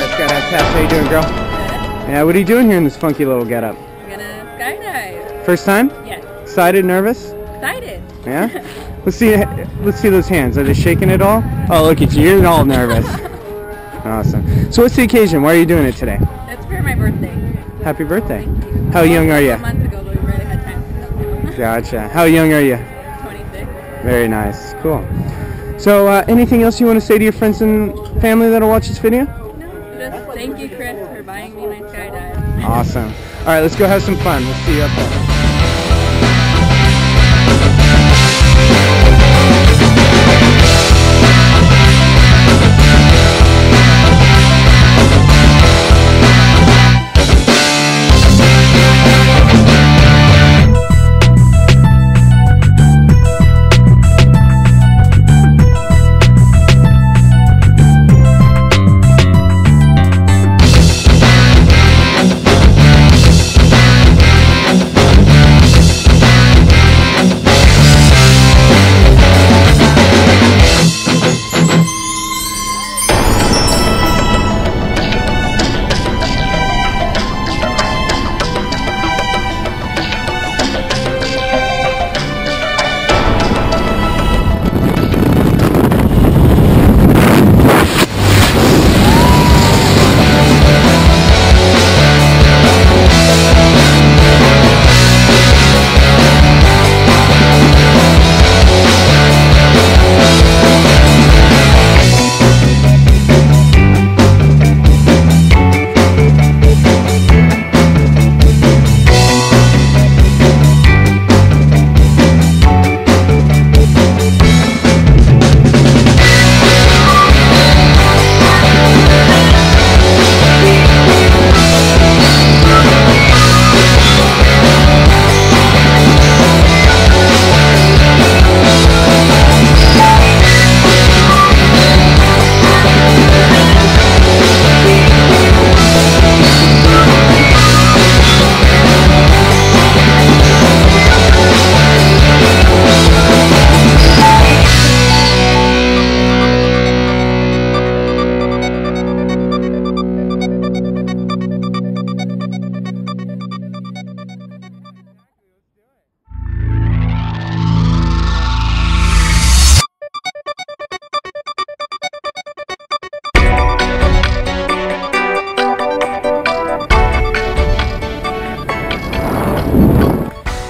How you doing, girl? Yeah, what are you doing here in this funky little getup? I'm gonna skydive. First time? Yeah. Excited, nervous? Excited. Yeah. let's see. Let's see those hands. Are they shaking at all? Oh, look at you. You're all nervous. awesome. So, what's the occasion? Why are you doing it today? That's for my birthday. Happy birthday. You. How young are you? A month ago, but we barely had time to settle down. Gotcha. How young are you? 26. Very nice. Cool. So, uh, anything else you want to say to your friends and family that'll watch this video? Thank you, Chris, for buying me my skydive. Awesome. All right, let's go have some fun. We'll see you up there.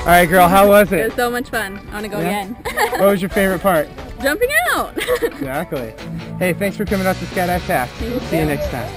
All right, girl. How was It it? was so much fun. I want to go Yeah? again. What was your favorite part? Jumping out. Exactly. Hey, thanks for coming out to Skydive Taft. See you you. next time.